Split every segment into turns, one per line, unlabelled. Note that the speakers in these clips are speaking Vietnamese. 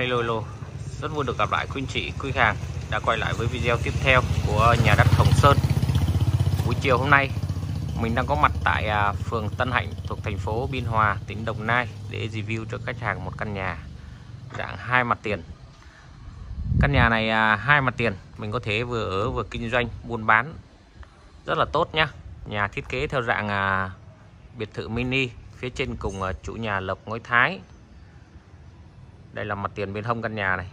Hello hello Rất vui được gặp lại quý anh chị, quý khách hàng đã quay lại với video tiếp theo của nhà đất Hồng Sơn. Buổi chiều hôm nay mình đang có mặt tại à, phường Tân Hạnh thuộc thành phố Biên Hòa, tỉnh Đồng Nai để review cho khách hàng một căn nhà dạng hai mặt tiền. Căn nhà này à, hai mặt tiền mình có thể vừa ở vừa kinh doanh buôn bán rất là tốt nhá. Nhà thiết kế theo dạng à, biệt thự mini phía trên cùng chủ nhà lập ngói thái đây là mặt tiền bên hông căn nhà này.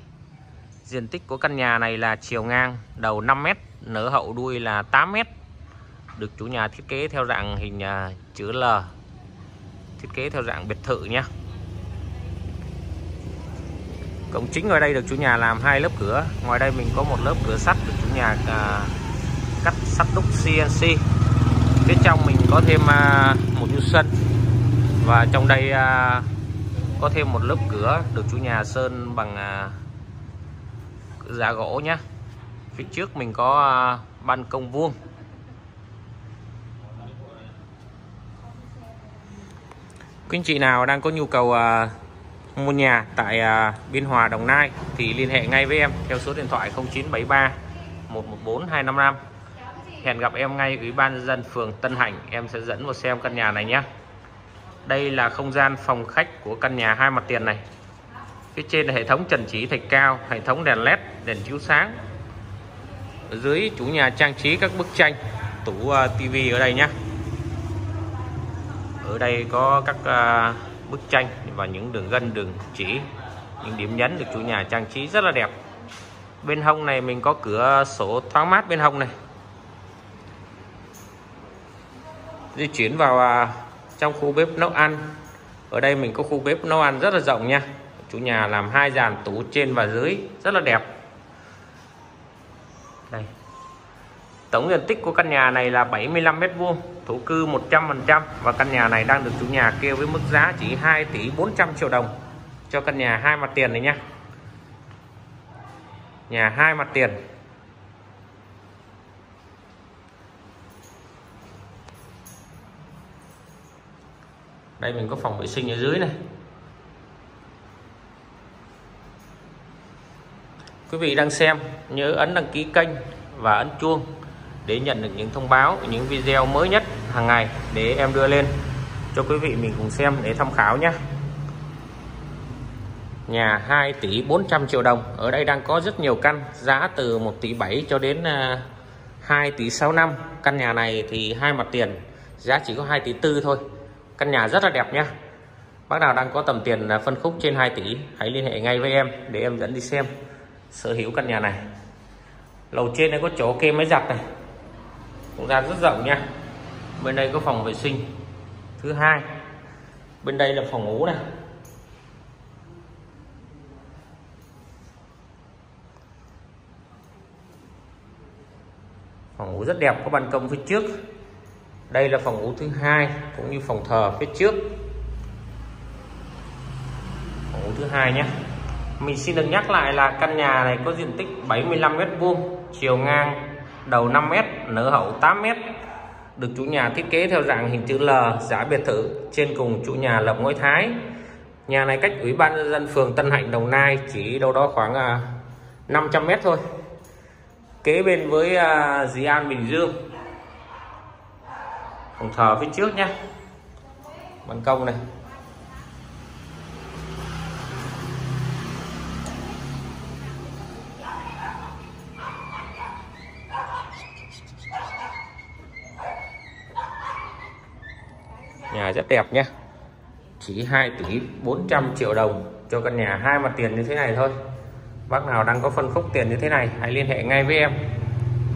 Diện tích của căn nhà này là chiều ngang, đầu 5m nở hậu đuôi là 8m được chủ nhà thiết kế theo dạng hình à, chữ L. Thiết kế theo dạng biệt thự nhé cổng chính ở đây được chủ nhà làm hai lớp cửa. Ngoài đây mình có một lớp cửa sắt được chủ nhà à, cắt sắt đúc CNC phía trong mình có thêm à, một như sân. Và trong đây có thêm một lớp cửa được chủ nhà sơn bằng à, giá gỗ nhé phía trước mình có à, ban công vuông. Quý anh chị nào đang có nhu cầu à, mua nhà tại Biên Hòa, Đồng Nai thì liên hệ ngay với em theo số điện thoại 0973 114 255 hẹn gặp em ngay ủy ban dân phường Tân Hạnh. Em sẽ dẫn vào xem căn nhà này nhé đây là không gian phòng khách của căn nhà hai mặt tiền này. Phía trên là hệ thống trần chỉ thạch cao hệ thống đèn led đèn chiếu sáng. Ở dưới chủ nhà trang trí các bức tranh tủ uh, tivi ở đây nhé ở đây có các uh, bức tranh và những đường gân đường chỉ những điểm nhấn được chủ nhà trang trí rất là đẹp. Bên hông này mình có cửa sổ thoáng mát bên hông này. Di chuyển vào uh, trong khu bếp nấu ăn. Ở đây mình có khu bếp nấu ăn rất là rộng nha. Chủ nhà làm hai dàn tủ trên và dưới, rất là đẹp. Đây. Tổng diện tích của căn nhà này là 75 mét vuông, thổ cư 100% và căn nhà này đang được chủ nhà kêu với mức giá chỉ 2 tỷ 400 triệu đồng cho căn nhà hai mặt tiền này nha. Nhà hai mặt tiền. Đây, mình có phòng vệ sinh ở dưới này. Quý vị đang xem, nhớ ấn đăng ký kênh và ấn chuông để nhận được những thông báo, những video mới nhất hàng ngày để em đưa lên. Cho quý vị mình cùng xem để tham khảo nhé. Nhà 2 tỷ 400 triệu đồng. Ở đây đang có rất nhiều căn, giá từ 1 tỷ 7 cho đến à, 2 tỷ 6 năm. Căn nhà này thì hai mặt tiền, giá chỉ có 2 tỷ 4 thôi căn nhà rất là đẹp nhá. Bác nào đang có tầm tiền à, phân khúc trên 2 tỷ, hãy liên hệ ngay với em để em dẫn đi xem sở hữu căn nhà này. Lầu trên này có chỗ kê máy giặt này. Không gian rất rộng nha bên đây có phòng vệ sinh. Thứ hai, bên đây là phòng ngủ này. Phòng ngủ rất đẹp, có ban công phía trước đây là phòng ngủ thứ hai cũng như phòng thờ phía trước. Phòng ngủ thứ hai nhé. Mình xin được nhắc lại là căn nhà này có diện tích 75 mét vuông chiều ngang đầu 5 mét nở hậu 8 mét. Được chủ nhà thiết kế theo dạng hình chữ L giá biệt thự trên cùng chủ nhà lập ngôi thái. Nhà này cách ủy ban nhân dân phường Tân Hạnh Đồng Nai chỉ đâu đó khoảng à, 500 mét thôi. Kế bên với à, Dì An Bình Dương phòng thờ phía trước nhé ban công này. Nhà rất đẹp nhé. Chỉ 2 tỷ 400 triệu đồng cho căn nhà hai mặt tiền như thế này thôi. Bác nào đang có phân khúc tiền như thế này, hãy liên hệ ngay với em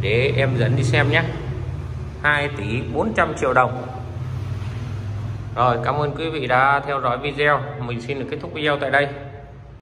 để em dẫn đi xem nhé. 2 tỷ 400 triệu đồng. Rồi, cảm ơn quý vị đã theo dõi video. Mình xin được kết thúc video tại đây.